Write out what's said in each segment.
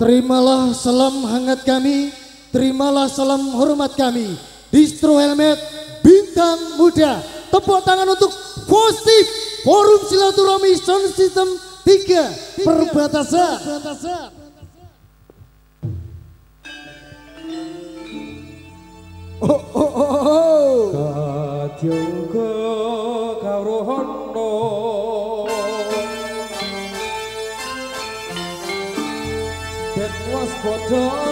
Terimalah salam hangat kami, terimalah salam hormat kami. Distro Helmet Bintang Muda. Tepuk tangan untuk positif Forum Silaturahmi Sound System 3 Perbatasan. Oh, oh, oh, oh. Kadyoga for time.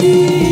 ti.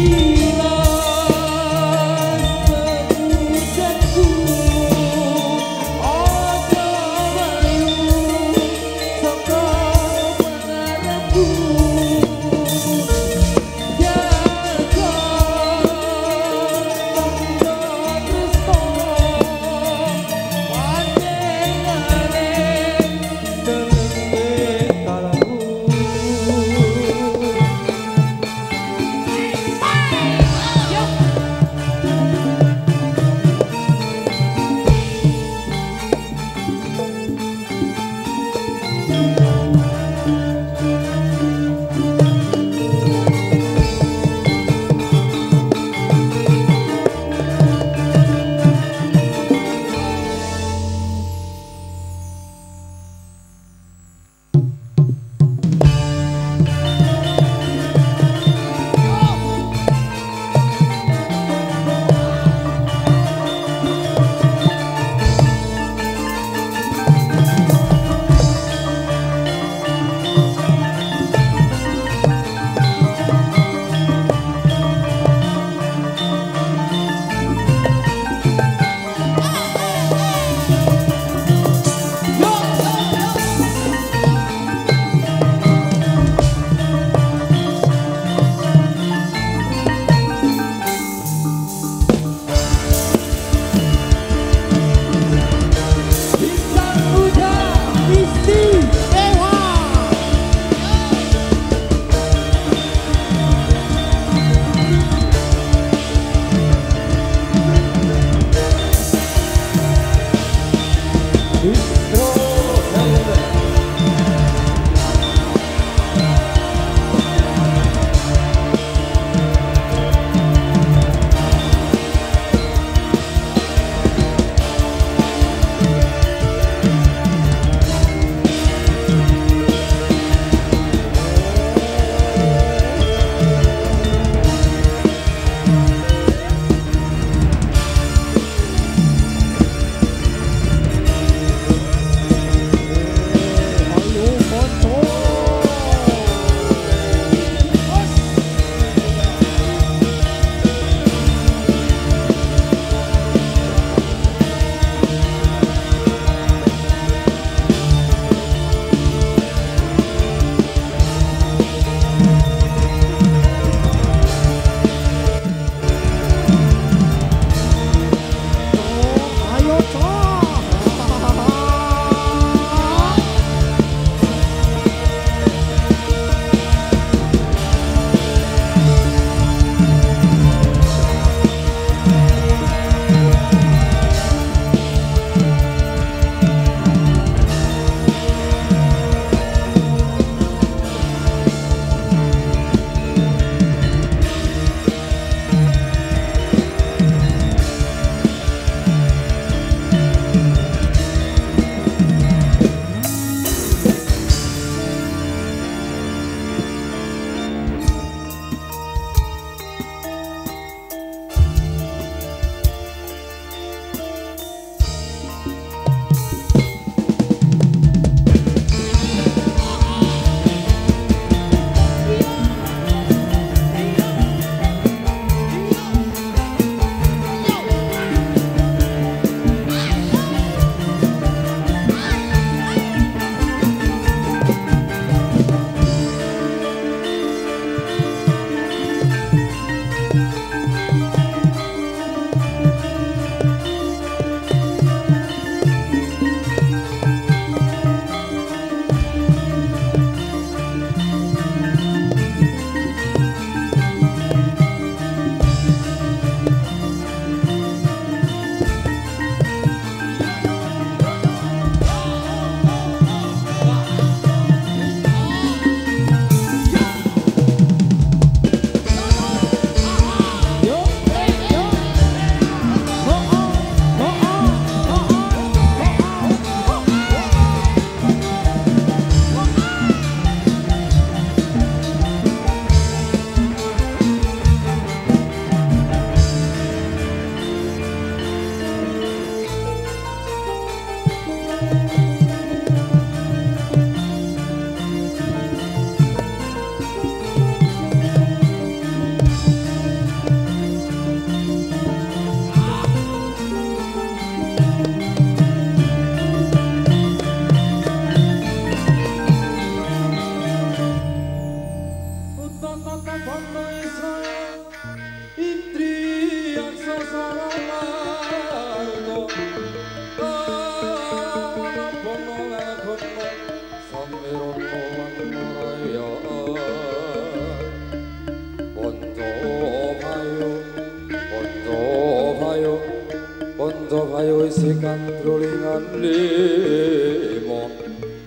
Limo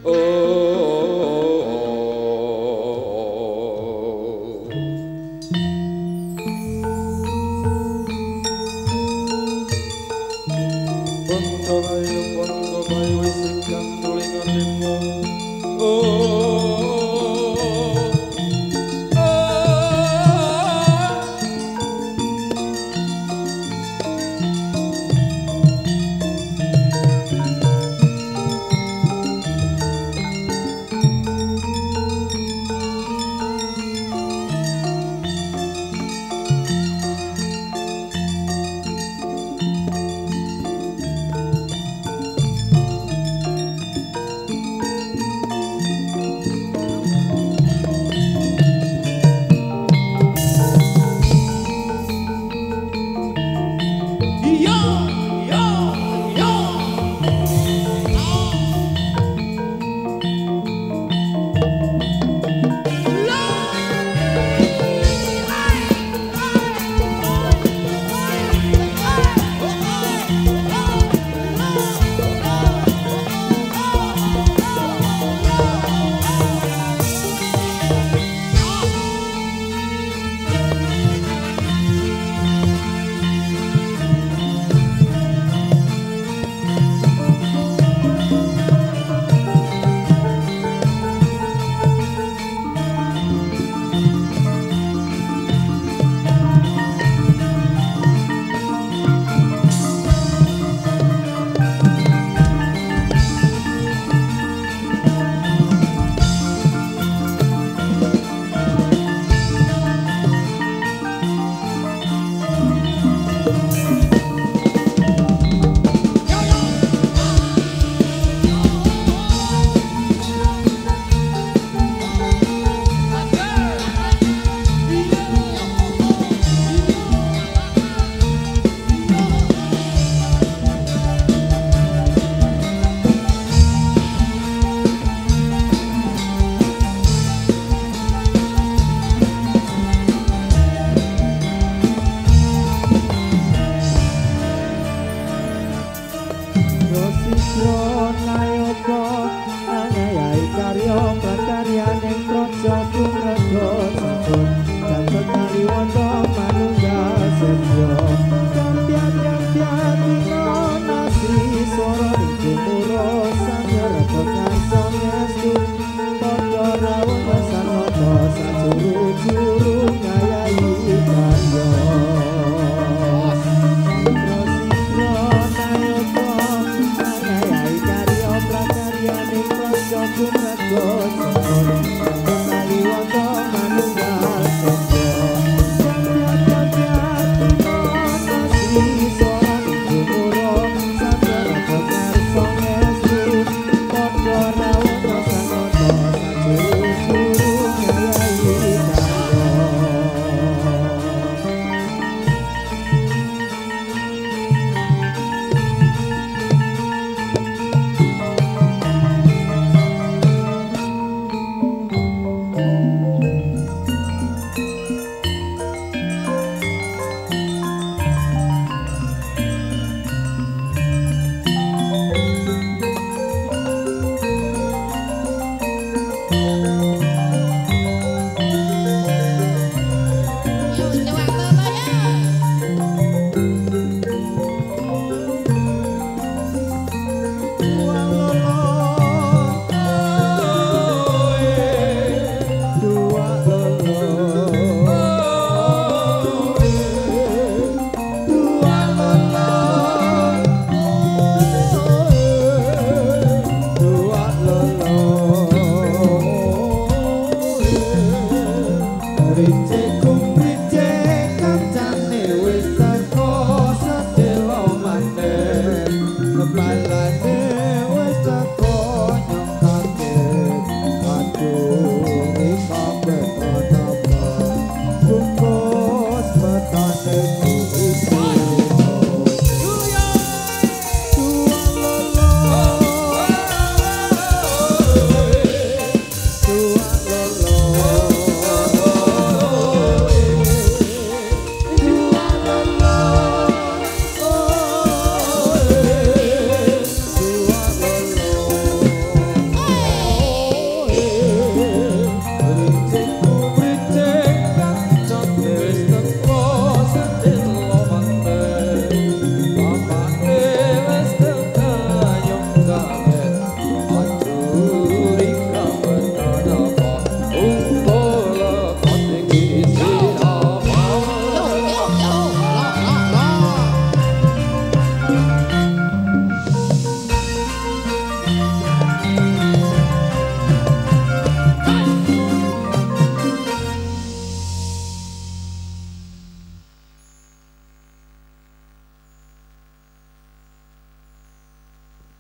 Oh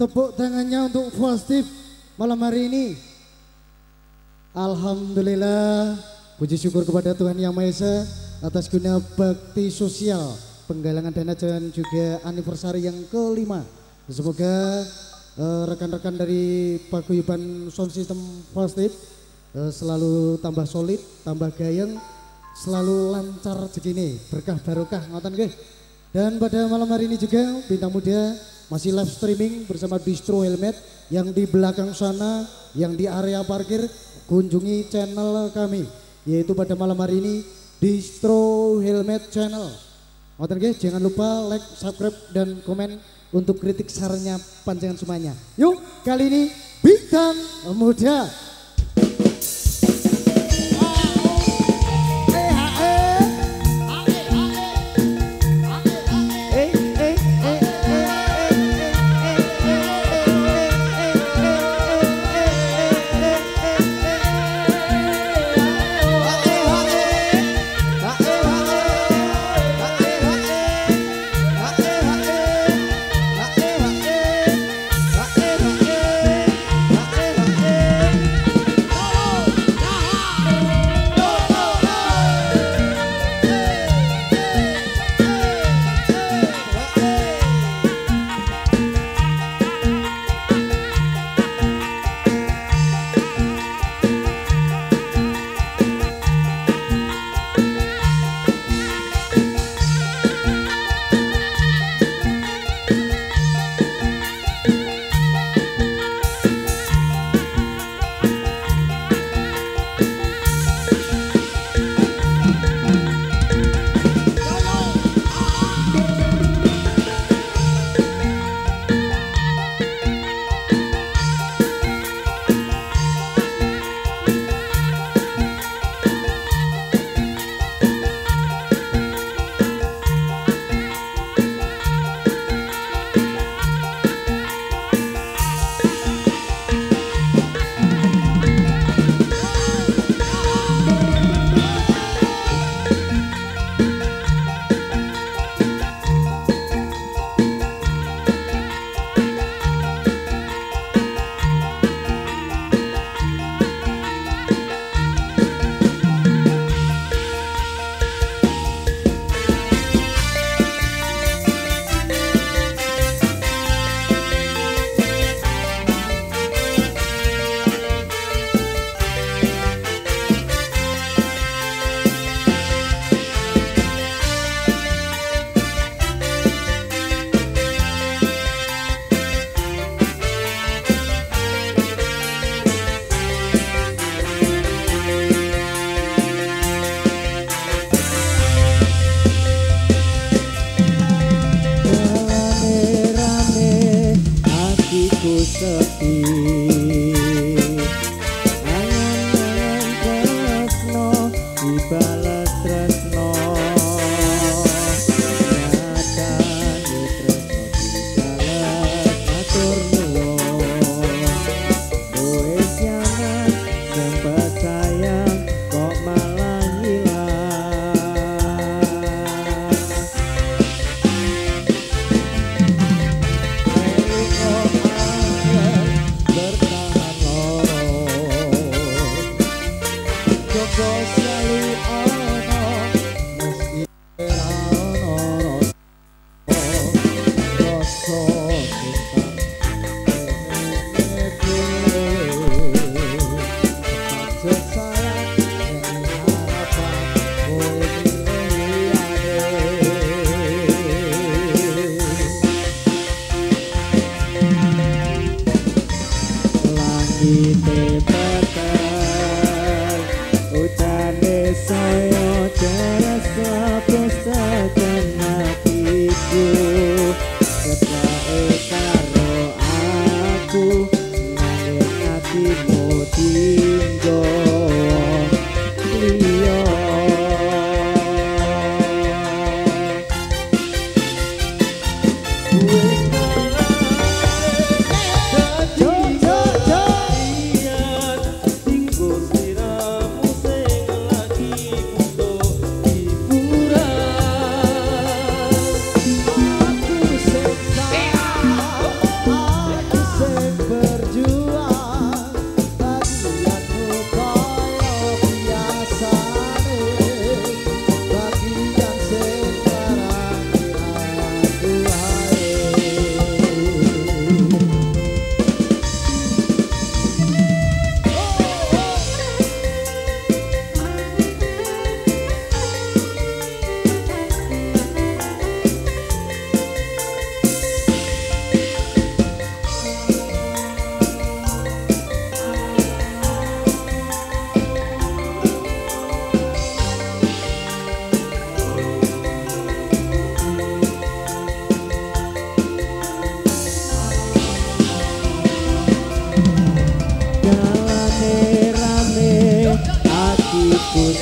tepuk tangannya untuk positif malam hari ini. Alhamdulillah, puji syukur kepada Tuhan Yang Maha Esa atas guna bakti sosial, penggalangan dana dan juga anniversary yang kelima. Semoga eh, rekan-rekan dari Paguyuban Sound System Positif eh, selalu tambah solid, tambah gayeng, selalu lancar segini, berkah barokah ngoten nggih. Dan pada malam hari ini juga bintang muda masih live streaming bersama Distro Helmet yang di belakang sana, yang di area parkir kunjungi channel kami yaitu pada malam hari ini Distro Helmet Channel. Ngoten nggih, jangan lupa like, subscribe dan komen untuk kritik sarannya panjangan semuanya. Yuk, kali ini bintang muda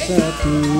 sapi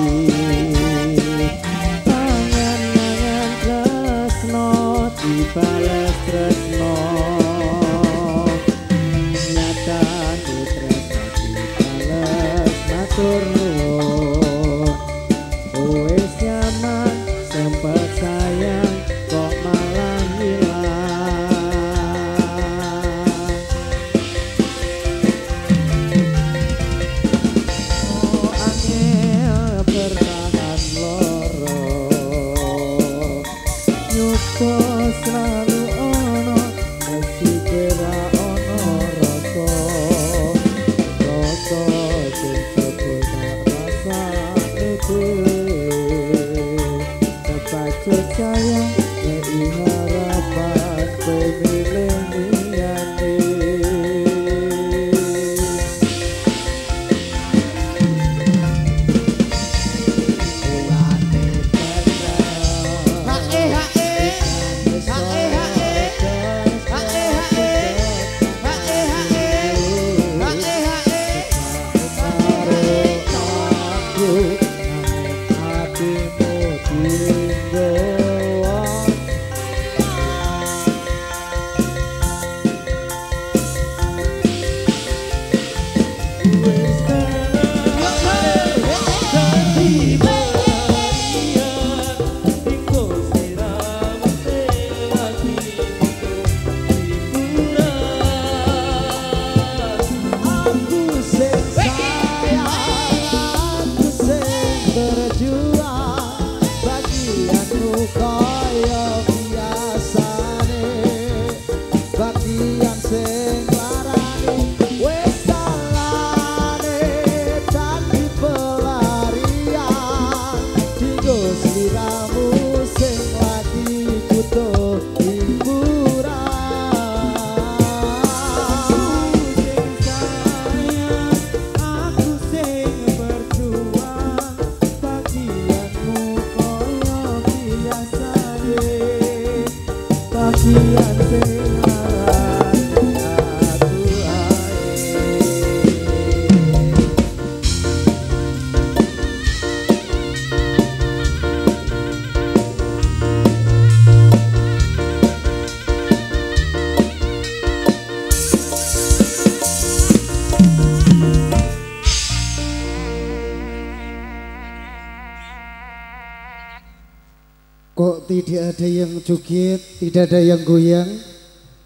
ada yang joget, tidak ada yang goyang.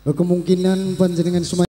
Kemungkinan panjenengan semua